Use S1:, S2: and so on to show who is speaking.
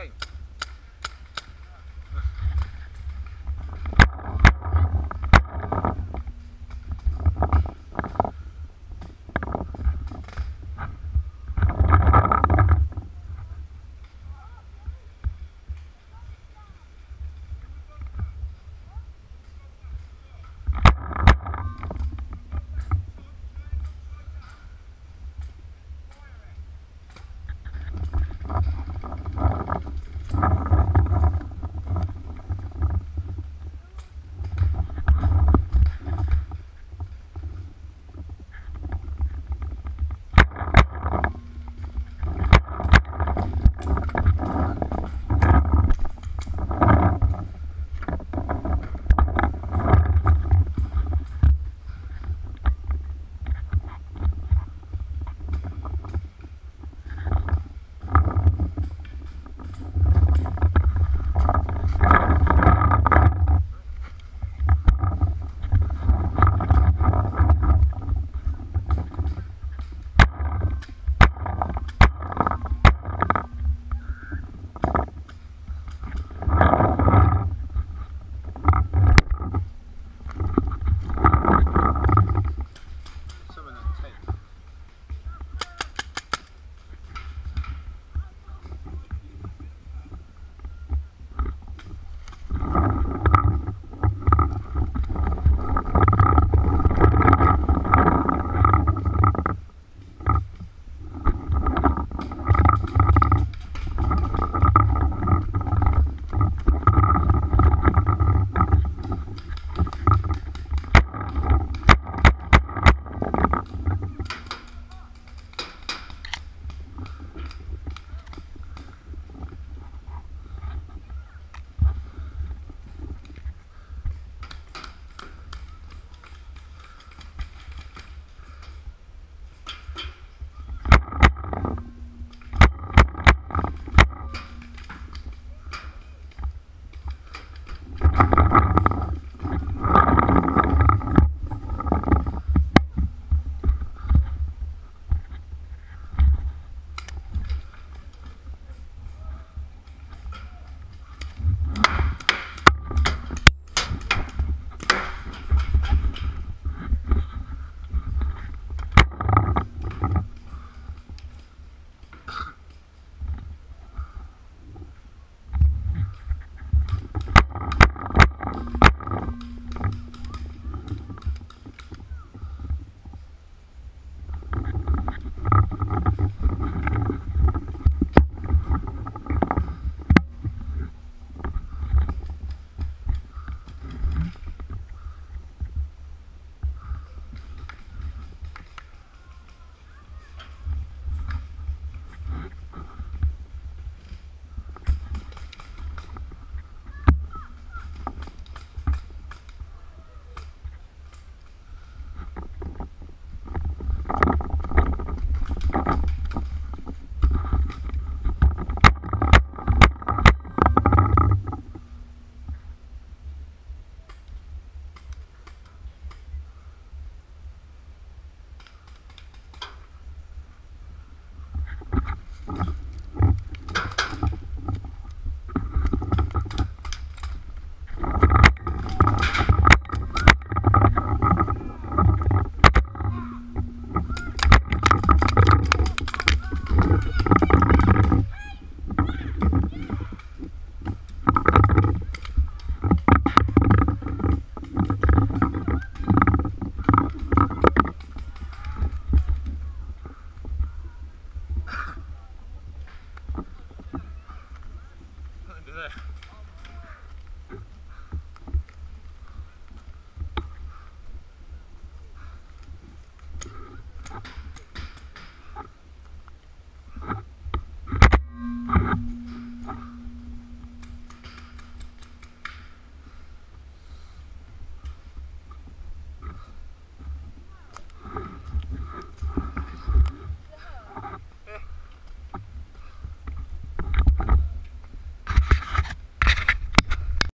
S1: Okay. there.